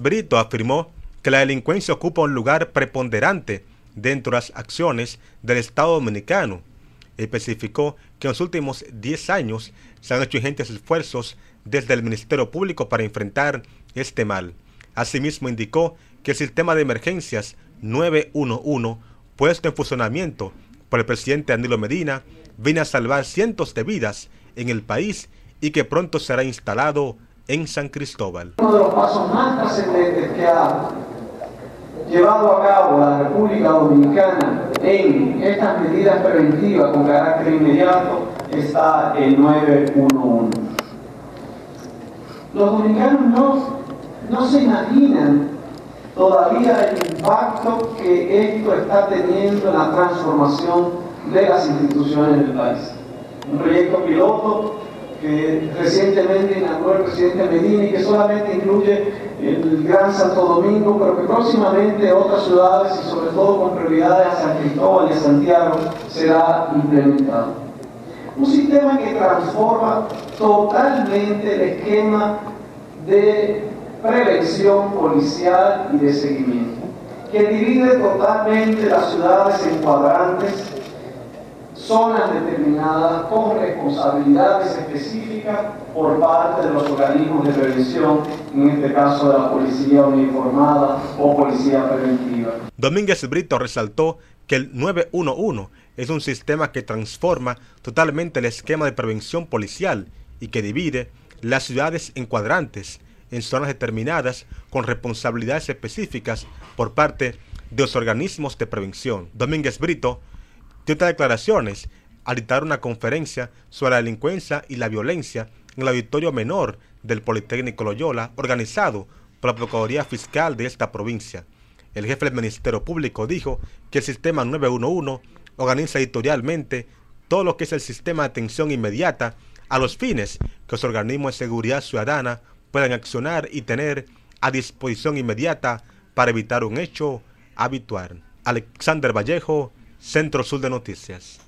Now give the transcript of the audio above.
Brito afirmó que la delincuencia ocupa un lugar preponderante dentro de las acciones del Estado Dominicano. Especificó que en los últimos 10 años se han hecho ingentes esfuerzos desde el Ministerio Público para enfrentar este mal. Asimismo indicó que el sistema de emergencias 911 puesto en funcionamiento por el presidente Danilo Medina viene a salvar cientos de vidas en el país y que pronto será instalado en San Cristóbal. Uno de los pasos más trascendentes que ha llevado a cabo la República Dominicana en estas medidas preventivas con carácter inmediato está el 911. Los dominicanos no, no se imaginan todavía el impacto que esto está teniendo en la transformación de las instituciones del país. Un proyecto piloto que recientemente inauguró el presidente Medina y que solamente incluye el Gran Santo Domingo, pero que próximamente otras ciudades y sobre todo con prioridades a San Cristóbal y a Santiago será implementado. Un sistema que transforma totalmente el esquema de prevención policial y de seguimiento, que divide totalmente las ciudades en cuadrantes, zonas determinadas con responsabilidades específicas por parte de los organismos de prevención, en este caso de la policía uniformada o policía preventiva. Domínguez Brito resaltó que el 911 es un sistema que transforma totalmente el esquema de prevención policial y que divide las ciudades en cuadrantes, en zonas determinadas con responsabilidades específicas por parte de los organismos de prevención. Domínguez Brito dio otras declaraciones al dictar una conferencia sobre la delincuencia y la violencia en el auditorio menor del Politécnico Loyola, organizado por la Procuraduría Fiscal de esta provincia. El jefe del Ministerio Público dijo que el sistema 911 organiza editorialmente todo lo que es el sistema de atención inmediata a los fines que los organismos de seguridad ciudadana puedan accionar y tener a disposición inmediata para evitar un hecho habitual. Alexander Vallejo, Centro Sur de Noticias.